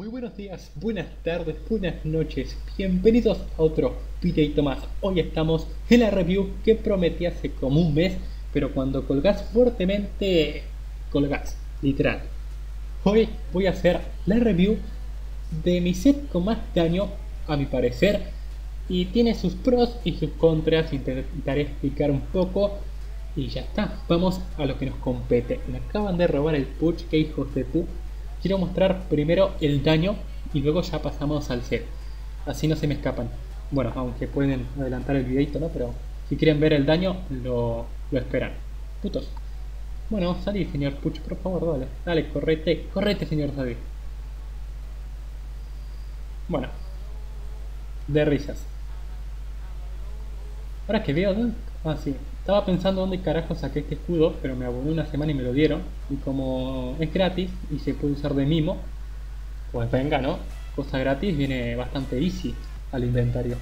Muy buenos días, buenas tardes, buenas noches, bienvenidos a otro videito más. Hoy estamos en la review que prometí hace como un mes, pero cuando colgás fuertemente, colgás, literal. Hoy voy a hacer la review de mi set con más daño, a mi parecer, y tiene sus pros y sus contras, intentaré explicar un poco y ya está, vamos a lo que nos compete. Me acaban de robar el push, que hijos de pu. Quiero mostrar primero el daño y luego ya pasamos al set. Así no se me escapan. Bueno, aunque pueden adelantar el videito, ¿no? Pero si quieren ver el daño, lo, lo esperan. Putos. Bueno, salí, señor Puch, por favor, dale. Dale, correte, correte, señor David. Bueno. De risas. Ahora que veo... Ah, sí. Estaba pensando dónde carajo saqué este escudo, pero me aboné una semana y me lo dieron. Y como es gratis y se puede usar de mimo, pues venga, ¿no? Cosa gratis viene bastante easy al inventario.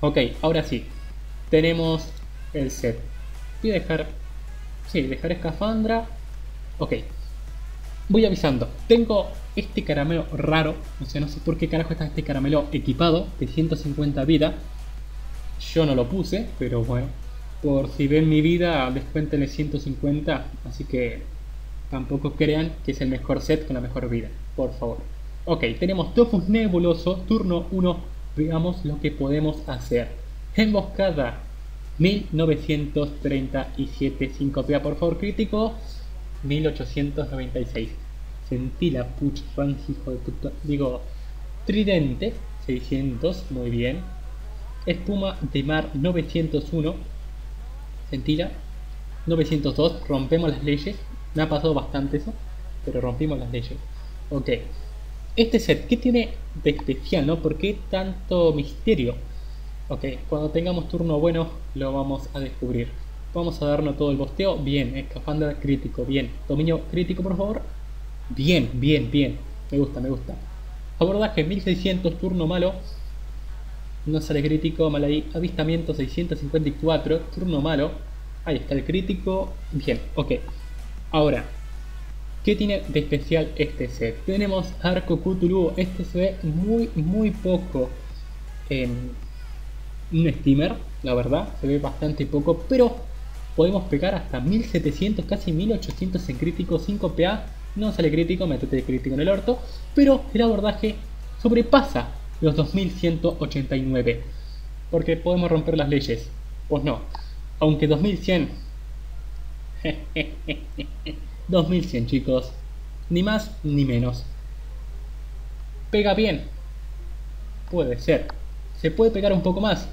Ok, ahora sí. Tenemos el set. Voy a dejar... Sí, dejar escafandra. Ok. Voy avisando. Tengo este caramelo raro. O sea, no sé por qué carajo está este caramelo equipado de 150 vida. Yo no lo puse, pero bueno, por si ven mi vida, descuéntenle 150, así que tampoco crean que es el mejor set con la mejor vida, por favor. Ok, tenemos Tofus Nebuloso, turno 1, veamos lo que podemos hacer. Emboscada, 1937, 5 PA, por favor, crítico, 1896. Sentí la puch hijo de puta, digo, Tridente, 600, muy bien. Espuma de mar 901, Sentila 902, rompemos las leyes. Me ha pasado bastante eso, pero rompimos las leyes. Ok. Este set, ¿qué tiene de especial, no? ¿Por qué tanto misterio? Ok, cuando tengamos turno bueno, lo vamos a descubrir. Vamos a darnos todo el bosteo. Bien, escafandra crítico, bien. Dominio crítico, por favor. Bien, bien, bien. Me gusta, me gusta. Abordaje 1600, turno malo. No sale crítico, mal ahí. Avistamiento 654, turno malo. Ahí está el crítico. Bien, ok. Ahora, ¿qué tiene de especial este set? Tenemos Arco Cthulhu. Este se ve muy, muy poco en un steamer, la verdad. Se ve bastante poco, pero podemos pegar hasta 1700, casi 1800 en crítico, 5 PA. No sale crítico, metete de crítico en el orto. Pero el abordaje sobrepasa los 2189. Porque podemos romper las leyes. Pues no. Aunque 2100... 2100 chicos. Ni más ni menos. Pega bien. Puede ser. ¿Se puede pegar un poco más?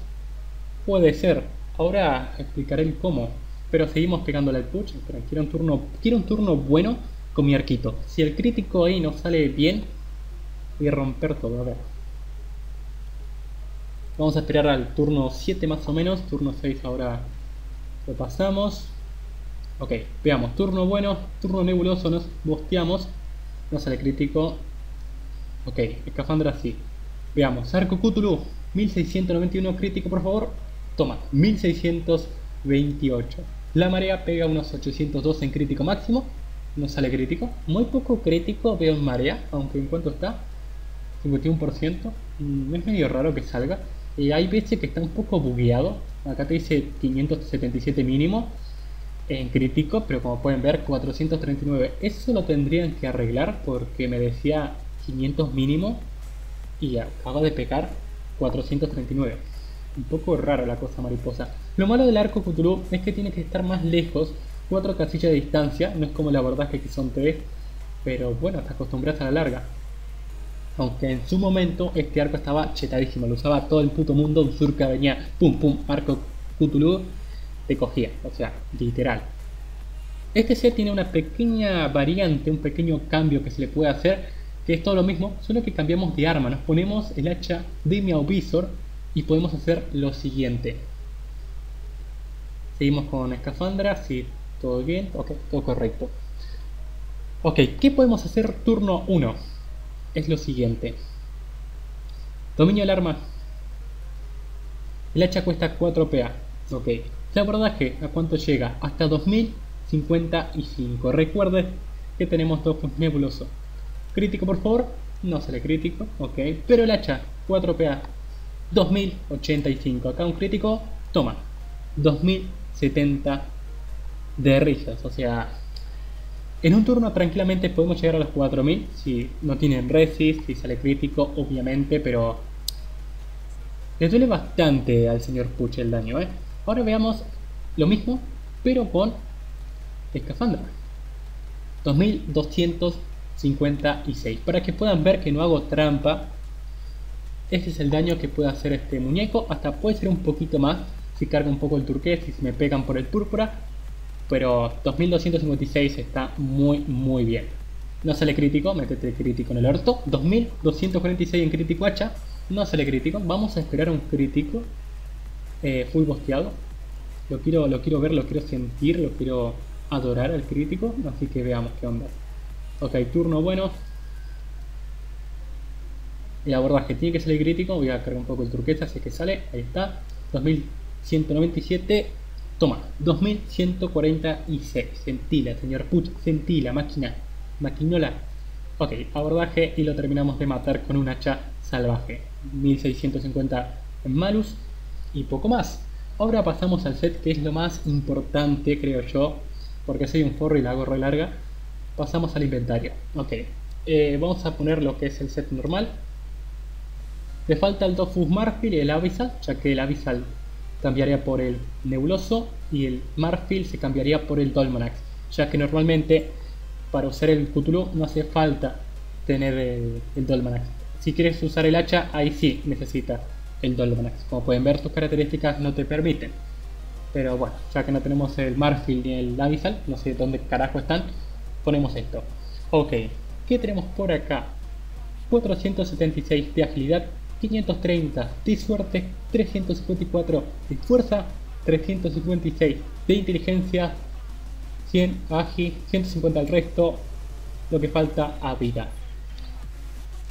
Puede ser. Ahora explicaré el cómo. Pero seguimos pegándole al push. quiero un turno. Quiero un turno bueno con mi arquito. Si el crítico ahí no sale bien, voy a romper todo. A ver. Vamos a esperar al turno 7 más o menos. Turno 6 ahora lo pasamos. Ok, veamos. Turno bueno, turno nebuloso, nos bosteamos. No sale crítico. Ok, escafandra sí. Veamos, Arco Cthulhu, 1691 crítico por favor. Toma, 1628. La marea pega unos 802 en crítico máximo. No sale crítico. Muy poco crítico veo en marea, aunque en cuanto está. 51%. Mm, es medio raro que salga. Y hay veces que está un poco bugueado. Acá te dice 577 mínimo en crítico, pero como pueden ver 439. Eso lo tendrían que arreglar porque me decía 500 mínimo y acaba de pecar 439. Un poco rara la cosa mariposa. Lo malo del arco Cthulhu es que tiene que estar más lejos, 4 casillas de distancia, no es como el abordaje que son 3, pero bueno, te acostumbras a la larga. Aunque en su momento este arco estaba chetadísimo, lo usaba todo el puto mundo, un surca venía, pum pum, arco Cthulhu, te cogía, o sea, literal. Este set tiene una pequeña variante, un pequeño cambio que se le puede hacer, que es todo lo mismo, solo que cambiamos de arma, nos ponemos el hacha de Miauvisor y podemos hacer lo siguiente. Seguimos con escafandra, sí, todo bien, ok, todo correcto. Ok, ¿qué podemos hacer turno 1? Es lo siguiente. Dominio del arma. El hacha cuesta 4 PA. Ok. El abordaje, ¿a cuánto llega? Hasta 2055. Recuerden que tenemos dos nebuloso. Crítico, por favor. no sale crítico, ok. Pero el hacha, 4 PA, 2085. Acá un crítico, toma, 2070 de risas. O sea, en un turno tranquilamente podemos llegar a los 4000 si no tienen resist, si sale crítico, obviamente, pero le duele bastante al señor Puch el daño, ¿eh? Ahora veamos lo mismo, pero con escafandra. 2256. Para que puedan ver que no hago trampa. Este es el daño que puede hacer este muñeco. Hasta puede ser un poquito más si carga un poco el turqués y si me pegan por el púrpura. Pero 2256 está muy muy bien. No sale crítico, métete crítico en el orto. 2246 en crítico hacha. No sale crítico. Vamos a esperar un crítico. Eh, full bosteado. Lo quiero, lo quiero ver, lo quiero sentir, lo quiero adorar al crítico. Así que veamos qué onda. Ok, turno bueno. El abordaje tiene que salir crítico. Voy a cargar un poco el turquesa, así que sale. Ahí está. 2197. Toma, 2146. Sentila, señor Puch. Sentila, máquina. Maquinola. Ok, abordaje y lo terminamos de matar con un hacha salvaje. 1650 en malus y poco más. Ahora pasamos al set que es lo más importante, creo yo, porque soy un forro y la hago re larga. Pasamos al inventario. Ok, eh, vamos a poner lo que es el set normal. Le falta el Dofus Marfil y el Abyssal, ya que el Abyssal cambiaría por el Nebuloso y el Marfil se cambiaría por el Dolmanax, ya que normalmente para usar el Cthulhu no hace falta tener el, Dolmanax. Si quieres usar el hacha, ahí sí necesitas el Dolmanax. Como pueden ver, tus características no te permiten. Pero bueno, ya que no tenemos el Marfil ni el Abyssal, no sé dónde carajo están, ponemos esto. Ok, ¿qué tenemos por acá? 476 de agilidad, 530 de suerte, 354 de fuerza, 356 de inteligencia, 100 agi, 150 al resto, lo que falta a vida.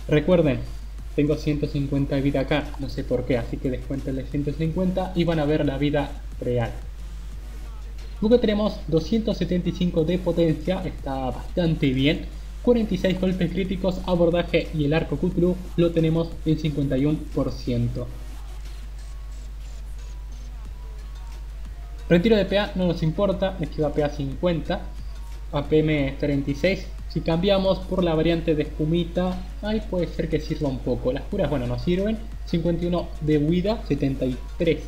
Recuerden, tengo 150 de vida acá, no sé por qué, así que descuentenle 150 y van a ver la vida real. Luego tenemos 275 de potencia, está bastante bien. 46 golpes críticos, abordaje y el arco Cthulhu lo tenemos en 51%. Retiro de PA no nos importa, esquiva PA 50, APM 36. Si cambiamos por la variante de espumita, ahí puede ser que sirva un poco. Las curas, bueno, no sirven. 51 de huida, 73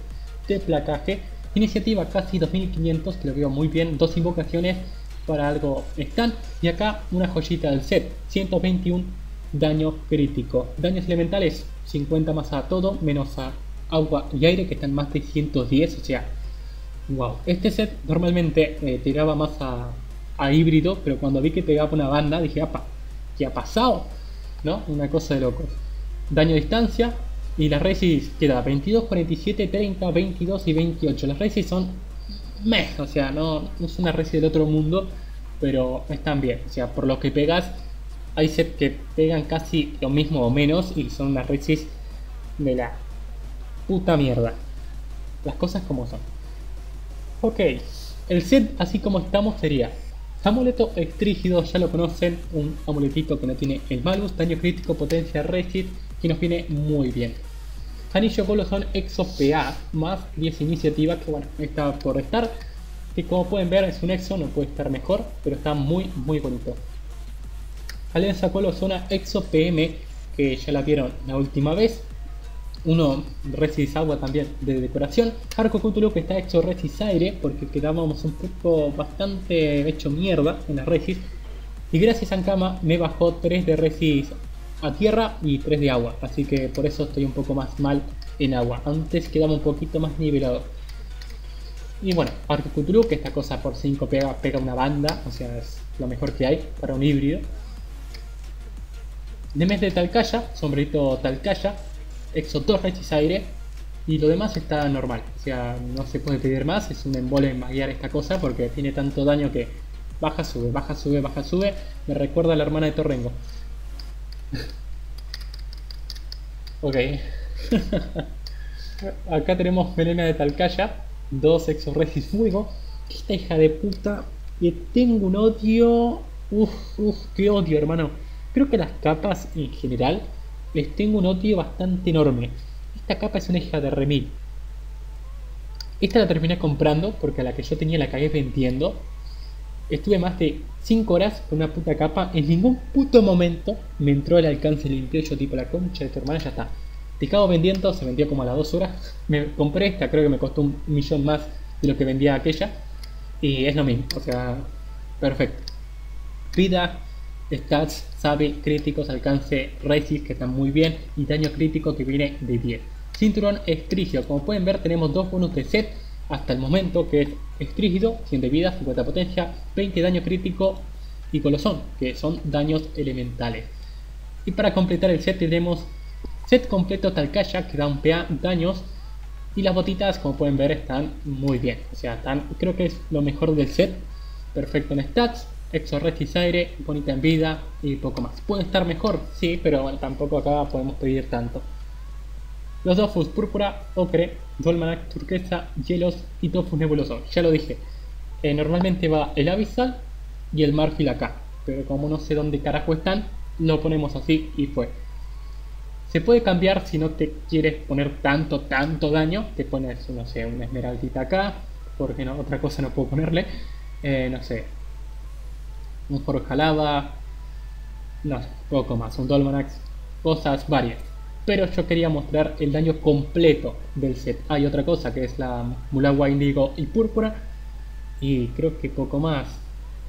de placaje Iniciativa casi 2500, que lo veo muy bien. Dos invocaciones para algo están. Y acá una joyita del set, 121 daño crítico. Daños elementales, 50 más a todo, menos a agua y aire, que están más de 110. O sea, wow. Este set normalmente eh, tiraba más a, a, híbrido, pero cuando vi que pegaba una banda, dije, apa, ¿qué ha pasado? ¿No? Una cosa de locos. Daño a distancia, y las races queda 22, 47, 30, 22 y 28. Las races son meh, o sea, no, es una race del otro mundo, pero están bien. O sea, por lo que pegas, hay sets que pegan casi lo mismo o menos y son unas races de la puta mierda. Las cosas como son. Ok, el set así como estamos sería Amuleto Extrígido, ya lo conocen, un amuletito que no tiene el malus, daño crítico, potencia, resist, que nos viene muy bien. Anillo Colo son Exo PA más 10 iniciativa, que bueno, está por estar. Que como pueden ver es un Exo, no puede estar mejor, pero está muy muy bonito. Alianza Colo Zona Exo PM, que ya la vieron la última vez, uno Resist Agua también de decoración. Arco Cthulhu que está hecho Resist Aire porque quedábamos un poco bastante hecho mierda en la Resist. Y gracias a Ankama me bajó 3 de Resist a tierra y 3 de agua. Así que por eso estoy un poco más mal en agua. Antes quedaba un poquito más nivelado. Y bueno, Cthulhu que esta cosa por 5 pega, pega una banda. O sea, es lo mejor que hay para un híbrido. mes de Talcaya, sombrerito Talcaya, Exo y aire y lo demás está normal. O sea, no se puede pedir más, es un embole maguear esta cosa porque tiene tanto daño que baja, sube, baja, sube, baja, sube. Me recuerda a la hermana de Torrengo. Ok. Acá tenemos Melena de Talcaya, dos Exo Fuego. Esta hija de puta, que tengo un odio. Uf, uf, qué odio, hermano. Creo que las capas en general les tengo un odio bastante enorme. Esta capa es una hija de remil. Esta la terminé comprando porque a la que yo tenía la cagué vendiendo. Estuve más de 5 horas con una puta capa. En ningún puto momento me entró el alcance limpio. Yo tipo la concha de tu hermana ya está. Te cago vendiendo, se vendió como a las 2 horas. Me compré esta, creo que me costó un millón más de lo que vendía aquella. Y es lo mismo, o sea, perfecto. Vida, stats, sabe, críticos, alcance, resist que están muy bien y daño crítico que viene de 10. Cinturón estrigio, como pueden ver tenemos dos bonus de set hasta el momento que es estrígido, 100 de vida, 50 potencia, 20 daño crítico y colosón, que son daños elementales. Y para completar el set tenemos set completo Talcaya que da un PA daños y las botitas como pueden ver están muy bien, o sea, están, creo que es lo mejor del set, perfecto en stats, Exo Resist Aire, bonita en vida y poco más. Puede estar mejor, sí, pero tampoco acá podemos pedir tanto. Los Dofus Púrpura, Ocre, Dolmanac Turquesa, Hielos y Dofus Nebuloso. Ya lo dije. Eh, normalmente va el Abyssal y el Marfil acá. Pero como no sé dónde carajo están, lo ponemos así y fue. Se puede cambiar si no te quieres poner tanto, tanto daño. Te pones, no sé, una esmeraldita acá. Porque no, otra cosa no puedo ponerle. Eh, no sé. Un Forjalava. No sé, poco más. Un Dolmanax. Cosas varias pero yo quería mostrar el daño completo del set. Hay otra cosa que es la Mulagua Indigo y Púrpura, y creo que poco más.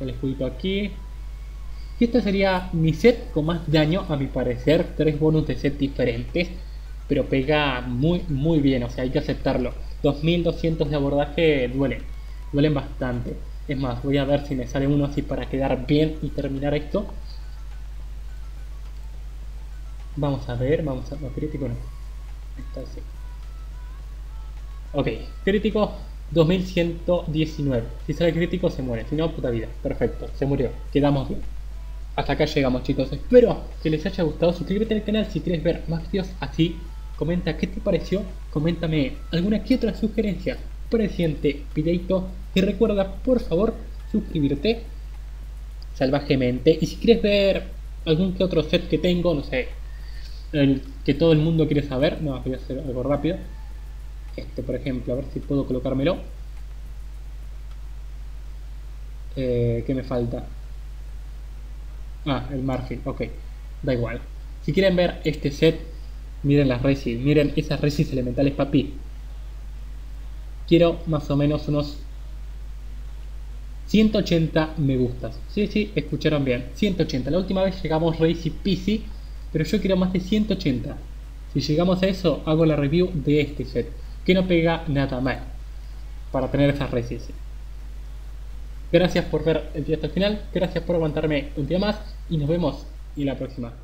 El escudito aquí. Y este sería mi set con más daño, a mi parecer. Tres bonus de set diferentes, pero pega muy, muy bien, o sea, hay que aceptarlo. 2200 de abordaje duelen, duelen bastante. Es más, voy a ver si me sale uno así para quedar bien y terminar esto. Vamos a ver, vamos a... No, crítico no. Así. Ok, crítico 2119. Si sale crítico se muere, si no, puta vida. Perfecto, se murió. Quedamos bien. Hasta acá llegamos chicos. Espero que les haya gustado. Suscríbete al canal si quieres ver más videos así. Comenta qué te pareció. Coméntame alguna que otra sugerencia siguiente videito. Y recuerda, por favor, suscribirte salvajemente. Y si quieres ver algún que otro set que tengo, no sé, el que todo el mundo quiere saber. No, voy a hacer algo rápido. Este, por ejemplo, a ver si puedo colocármelo. Eh, ¿Qué me falta? Ah, el marfil, ok. Da igual. Si quieren ver este set, miren las resis. Miren esas resis elementales, papi. Quiero más o menos unos 180 me gustas. Sí, sí, escucharon bien. 180. La última vez llegamos Racy PC pero yo quiero más de 180. Si llegamos a eso, hago la review de este set, que no pega nada mal, para tener esas resistencias. Gracias por ver el video hasta el final, gracias por aguantarme un día más y nos vemos en la próxima.